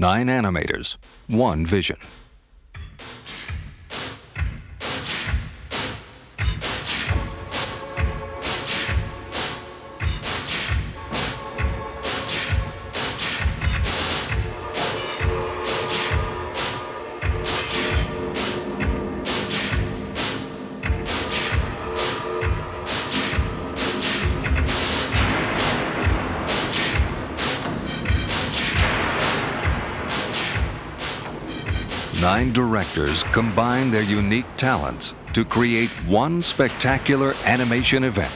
Nine animators, one vision. Nine directors combine their unique talents to create one spectacular animation event.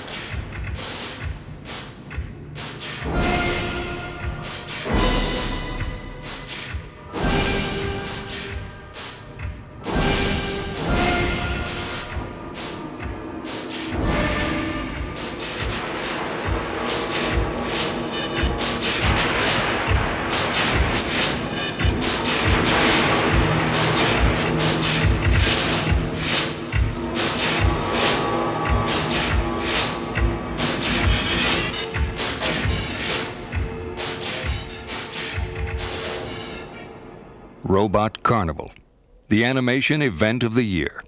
Robot Carnival, the animation event of the year.